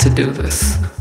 to do this.